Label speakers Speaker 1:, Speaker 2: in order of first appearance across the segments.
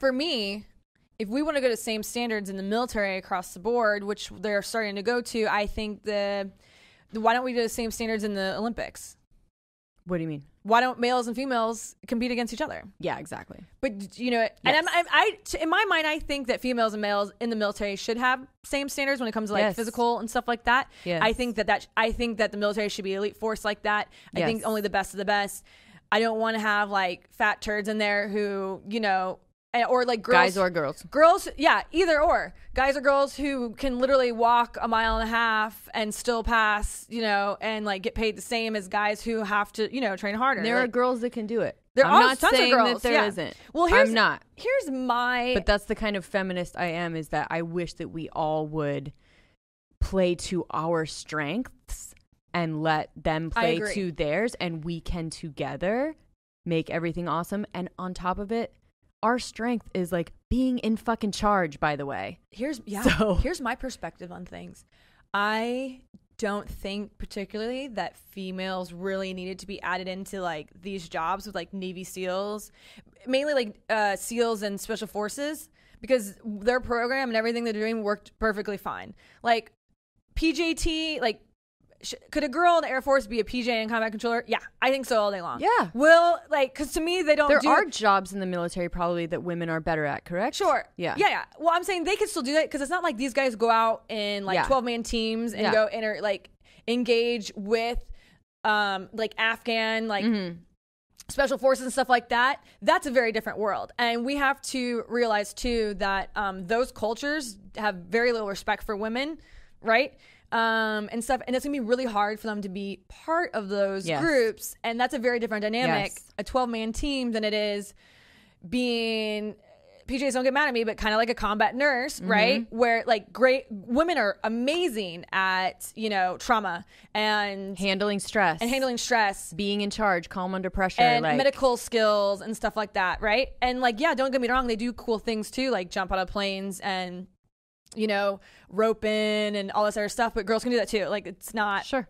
Speaker 1: for me, if we want to go to the same standards in the military across the board, which they're starting to go to, I think the, the why don't we do the same standards in the Olympics?
Speaker 2: What do you mean?
Speaker 1: Why don't males and females compete against each other?
Speaker 2: Yeah, exactly.
Speaker 1: But you know, and I'm, I'm, I, in my mind, I think that females and males in the military should have same standards when it comes to like
Speaker 2: Yes.
Speaker 1: physical and stuff like that.
Speaker 2: Yes.
Speaker 1: I think that that I think that the military should be elite force like that. I think only the best of the best. I don't want to have like fat turds in there who you know, or like girls,
Speaker 2: Guys or girls.
Speaker 1: girls. Yeah, either or. Guys or girls who can literally walk a mile and a half and still pass, you know, and like get paid the same as guys who have to, you know, train harder.
Speaker 2: There are girls that can do it.
Speaker 1: There
Speaker 2: I'm
Speaker 1: are
Speaker 2: not
Speaker 1: tons of
Speaker 2: saying
Speaker 1: girls,
Speaker 2: that there
Speaker 1: yeah.
Speaker 2: not
Speaker 1: Well, here's-
Speaker 2: I'm not.
Speaker 1: here's my
Speaker 2: But that's the kind of feminist I am is that I wish that we all would play to our strengths and let them play to theirs and we can together make everything awesome and on top of it our strength is like being in fucking charge by the way.
Speaker 1: here's yeah
Speaker 2: So-
Speaker 1: here's my perspective on things i don't think particularly that females really needed to be added into like these jobs with like navy seals mainly like uh seals and special forces because their program and everything they're doing worked perfectly fine like pjt like sh- could a girl in the air force be a pj and combat controller yeah i think so all day long
Speaker 2: Yeah.
Speaker 1: will like because to me they don't
Speaker 2: There
Speaker 1: do
Speaker 2: are jobs in the military probably that women are better at, correct?
Speaker 1: Sure.
Speaker 2: Yeah.
Speaker 1: Yeah, yeah. Well, I'm saying they could still do that because it's not like these guys go out in like
Speaker 2: Yeah.
Speaker 1: 12 man teams and
Speaker 2: Yeah.
Speaker 1: go enter like engage with um like Afghan like
Speaker 2: Mm-hmm.
Speaker 1: special forces and stuff like that. That's a very different world, and we have to realize too that um those cultures have very little respect for women, right? Um, and stuff, and it's gonna be really hard for them to be part of those
Speaker 2: Yes.
Speaker 1: groups, and that's a very different dynamic,
Speaker 2: Yes.
Speaker 1: a twelve man team, than it is being PJs don't get mad at me, but kind of like a combat nurse,
Speaker 2: Mm-hmm.
Speaker 1: right? Where like great women are amazing at you know trauma and
Speaker 2: Handling stress
Speaker 1: and handling stress
Speaker 2: being in charge, calm under pressure,
Speaker 1: and
Speaker 2: like
Speaker 1: medical skills and stuff like that, right? And like yeah, don't get me wrong, they do cool things too, like jump out of planes and you know roping and all this other stuff. But girls can do that too. Like it's not
Speaker 2: Sure.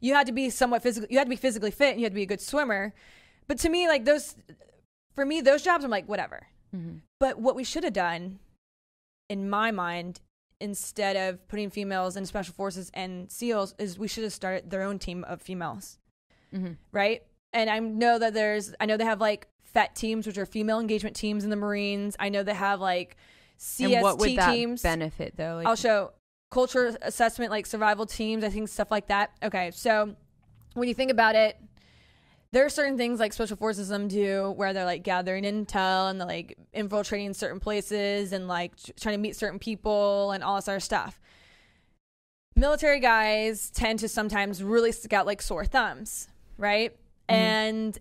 Speaker 1: you had to be somewhat physical you had to be physically fit and you had to be a good swimmer but to me like those for me those jobs i'm like whatever
Speaker 2: Mm-hmm.
Speaker 1: but what we should have done in my mind instead of putting females in special forces and seals is we should have started their own team of females
Speaker 2: Mhm.
Speaker 1: right and i know that there's i know they have like FET teams which are female engagement teams in the marines i know they have like CST
Speaker 2: and what would that
Speaker 1: teams
Speaker 2: benefit though? Like,
Speaker 1: I'll show culture assessment, like survival teams, I think stuff like that. Okay, so when you think about it, there are certain things like special forces them do where they're like gathering intel and they're like infiltrating certain places and like trying to meet certain people and all this other stuff. Military guys tend to sometimes really stick out like sore thumbs, right? Mm-hmm. And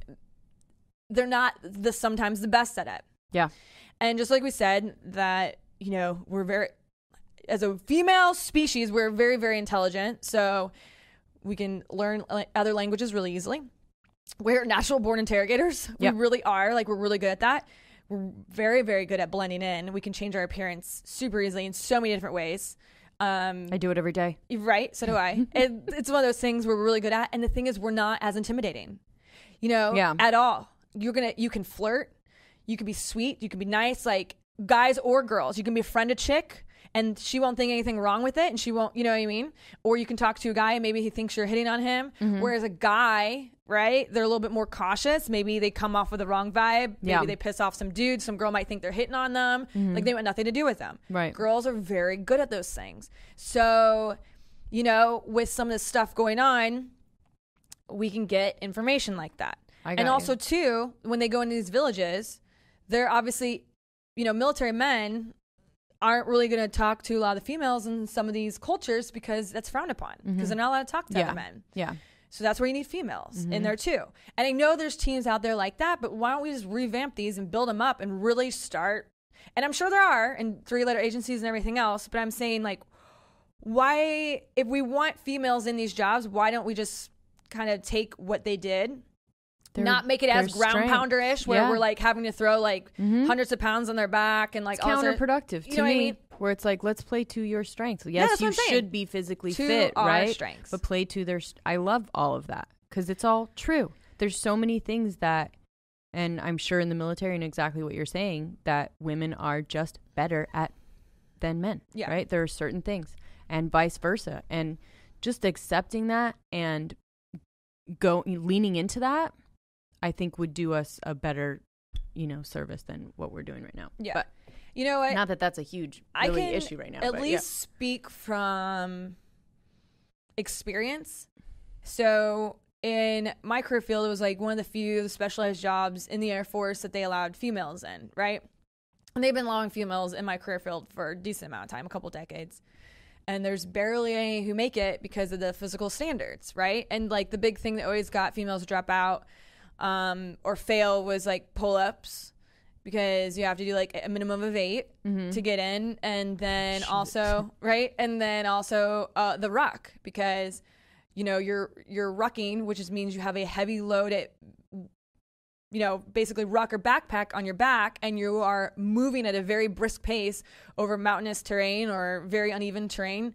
Speaker 1: they're not the sometimes the best at it.
Speaker 2: Yeah.
Speaker 1: And just like we said, that, you know, we're very, as a female species, we're very, very intelligent. So we can learn other languages really easily. We're natural born interrogators.
Speaker 2: Yep.
Speaker 1: We really are. Like, we're really good at that. We're very, very good at blending in. We can change our appearance super easily in so many different ways. Um,
Speaker 2: I do it every day.
Speaker 1: Right, so do I. it, it's one of those things we're really good at, and the thing is, we're not as intimidating, you know,
Speaker 2: Yeah.
Speaker 1: at all. You're gonna, you can flirt, you can be sweet, you can be nice, like guys or girls. You can befriend a friend of chick, and she won't think anything wrong with it, and she won't, you know what I mean? Or you can talk to a guy, and maybe he thinks you're hitting on him.
Speaker 2: Mm-hmm.
Speaker 1: Whereas a guy, right, they're a little bit more cautious. Maybe they come off with the wrong vibe. Maybe
Speaker 2: Yeah.
Speaker 1: they piss off some dude. Some girl might think they're hitting on them. Like they want nothing to do with them
Speaker 2: Right.
Speaker 1: girls are very good at those things. So, you know, with some of this stuff going on, we can get information like that.
Speaker 2: I got
Speaker 1: And
Speaker 2: you.
Speaker 1: also, too, when they go into these villages, they're obviously, you know, military men aren't really going to talk to a lot of the females in some of these cultures because that's frowned upon because they're not allowed to talk to
Speaker 2: Mm-hmm. Yeah.
Speaker 1: other men.
Speaker 2: Yeah.
Speaker 1: So that's where you need females
Speaker 2: Mm-hmm.
Speaker 1: in there too. And I know there's teams out there like that, but why don't we just revamp these and build them up and really start? And I'm sure there are in three letter agencies and everything else, but I'm saying like, why, if we want females in these jobs, why don't we just kind of take what they did? Not make it as ground
Speaker 2: strength.
Speaker 1: pounder ish, where
Speaker 2: Yeah.
Speaker 1: we're like having to throw like mm-hmm. hundreds of pounds on their back and like
Speaker 2: It's
Speaker 1: all this other-
Speaker 2: counterproductive
Speaker 1: you
Speaker 2: to
Speaker 1: what I
Speaker 2: me.
Speaker 1: mean?
Speaker 2: Where it's like, let's play to your strengths. Yes,
Speaker 1: what
Speaker 2: you should be physically
Speaker 1: To
Speaker 2: fit,
Speaker 1: our
Speaker 2: right?
Speaker 1: strengths.
Speaker 2: But play to their. st- I love all of that because it's all true. There's so many things that And I'm sure in the military and exactly what you're saying that women are just better at than men.
Speaker 1: Yeah.
Speaker 2: Right? There are certain things and vice versa. And just accepting that and go leaning into that, I think would do us a better, you know, service than what we're doing right now.
Speaker 1: Yeah.
Speaker 2: But
Speaker 1: You know what?
Speaker 2: not that that's a huge
Speaker 1: I
Speaker 2: really
Speaker 1: can
Speaker 2: issue right now.
Speaker 1: At
Speaker 2: but
Speaker 1: least
Speaker 2: yeah.
Speaker 1: speak from experience. So in my career field, it was like one of the few specialized jobs in the Air Force that they allowed females in, right? And they've been allowing females in my career field for a decent amount of time, a couple decades. And there's barely any who make it because of the physical standards, right? And like the big thing that always got females to drop out um, or fail was like pull ups because you have to do like a minimum of 8 to get in. And then also, right? And then also uh, the ruck because you know you're you're rucking, which is means you have a heavy load at you know, basically ruck or backpack on your back, and you are moving at a very brisk pace over mountainous terrain or very uneven terrain.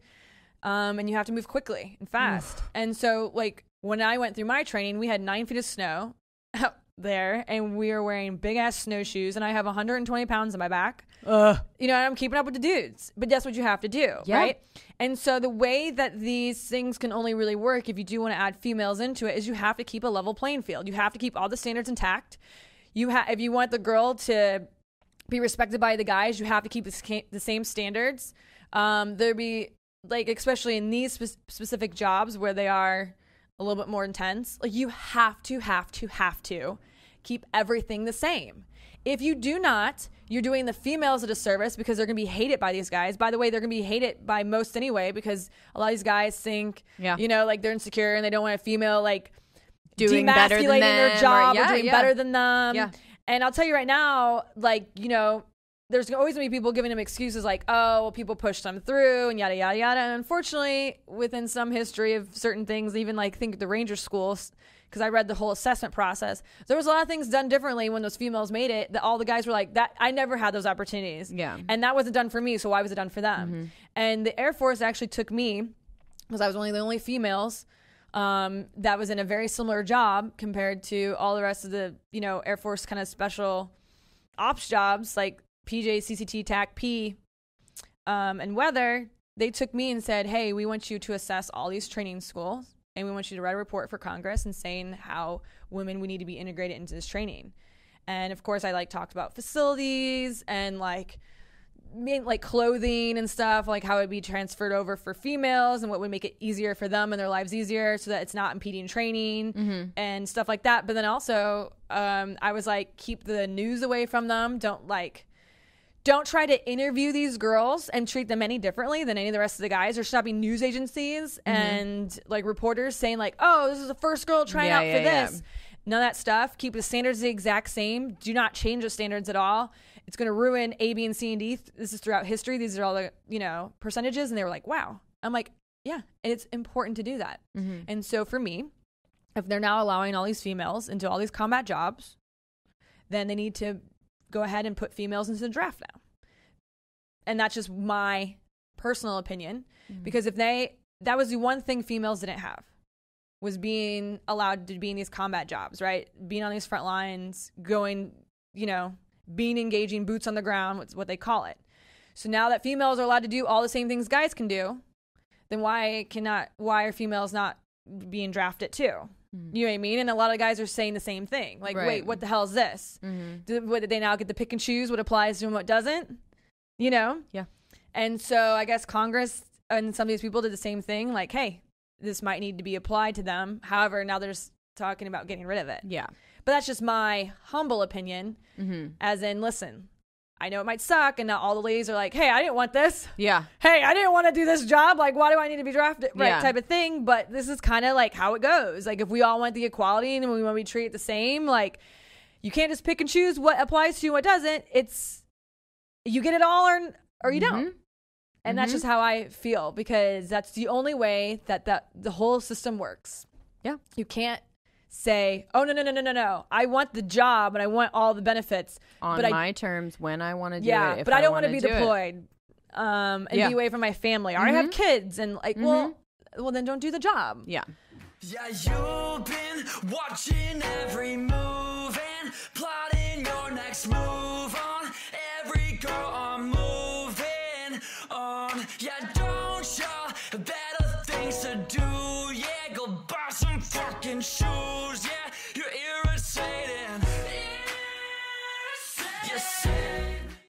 Speaker 1: Um, and you have to move quickly and fast. and so, like, when I went through my training, we had nine feet of snow out there, and we are wearing big ass snowshoes, and I have 120 pounds on my back
Speaker 2: Ugh.
Speaker 1: you know, and I'm keeping up with the dudes. But that's what you have to do,
Speaker 2: Yeah.
Speaker 1: right? And so the way that these things can only really work if you do want to add females into it is you have to keep a level playing field. You have to keep all the standards intact. You have if you want the girl to be respected by the guys, you have to keep the, the same standards. Um, there be like especially in these spe- specific jobs where they are a little bit more intense. Like you have to, have to, have to keep everything the same. If you do not, you're doing the females a disservice because they're going to be hated by these guys. By the way, they're going to be hated by most anyway because a lot of these guys think,
Speaker 2: Yeah.
Speaker 1: you know, like they're insecure and they don't want a female like
Speaker 2: Doing better than them
Speaker 1: their job or,
Speaker 2: yeah,
Speaker 1: doing
Speaker 2: yeah.
Speaker 1: better than them.
Speaker 2: Yeah.
Speaker 1: And I'll tell you right now, like, you know, there's always gonna be people giving them excuses like, oh, well, people pushed them through and yada yada yada. And unfortunately, within some history of certain things, even like think the Ranger schools, because I read the whole assessment process, there was a lot of things done differently when those females made it. That all the guys were like, that I never had those opportunities.
Speaker 2: Yeah.
Speaker 1: And that wasn't done for me, so why was it done for them? And the Air Force actually took me because I was one of the only females um, that was in a very similar job compared to all the rest of the you know Air Force kind of special ops jobs like PJ, CCT, TACP, um, and weather. They took me and said, "Hey, we want you to assess all these training schools, and we want you to write a report for Congress and saying how women we need to be integrated into this training." And of course, I like talked about facilities and like like clothing and stuff, like how it would be transferred over for females and what would make it easier for them and their lives easier so that it's not impeding training and stuff like that. But then also, um, I was like, keep the news away from them. Don't like, don't try to interview these girls and treat them any differently than any of the rest of the guys. There should not be news agencies mm-hmm. and like reporters saying like, oh, this is the first girl trying
Speaker 2: Yeah,
Speaker 1: out for
Speaker 2: yeah,
Speaker 1: this. None of that stuff. Keep the standards the exact same. Do not change the standards at all. It's going to ruin A, B, and C and D. This is throughout history. These are all the you know percentages, and they were like, "Wow." I'm like, "Yeah," and it's important to do that. Mm-hmm. And so for me, if they're now allowing all these females into all these combat jobs, then they need to go ahead and put females into the draft now. And that's just my personal opinion mm-hmm. because if they that was the one thing females didn't have was being allowed to be in these combat jobs, right? Being on these front lines, going, you know, being engaging boots on the ground, what's what they call it. So now that females are allowed to do all the same things guys can do, then why cannot why are females not being drafted too? You know what I mean? And a lot of guys are saying the same thing. Like,
Speaker 2: Right.
Speaker 1: wait, what the hell is this? Did, what, did they now get to pick and choose what applies to them, what doesn't? You know?
Speaker 2: Yeah.
Speaker 1: And so I guess Congress and some of these people did the same thing. Like, hey, this might need to be applied to them. However, now they're s- talking about getting rid of it.
Speaker 2: Yeah.
Speaker 1: But that's just my humble opinion.
Speaker 2: Mm-hmm.
Speaker 1: As in, listen, I know it might suck, and now all the ladies are like, hey, I didn't want this.
Speaker 2: Yeah.
Speaker 1: Hey, I didn't want to do this job. Like, why do I need to be drafted? Right,
Speaker 2: Yeah.
Speaker 1: type of thing. But this is kind of like how it goes. Like, if we all want the equality and we want to be treated the same, like, you can't just pick and choose what applies to you and what doesn't. It's you get it all or or you don't. And that's
Speaker 2: Mhm.
Speaker 1: just how I feel because that's the only way that that the whole system works.
Speaker 2: Yeah.
Speaker 1: You can't say, "Oh no, no, no, no, no, no! I want the job and I want all the benefits."
Speaker 2: On
Speaker 1: but I,
Speaker 2: my terms, when I want to do
Speaker 1: yeah,
Speaker 2: it. if
Speaker 1: but I don't want to be deployed um, and
Speaker 2: Yeah.
Speaker 1: be away from my family. Or I have
Speaker 2: Mhm.
Speaker 1: kids, and like, well, well, then don't do the job.
Speaker 2: Yeah.
Speaker 3: Yeah, you've been watching every move